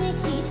Mickey.